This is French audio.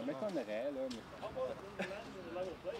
Ça m'étonnerait, là. Mais...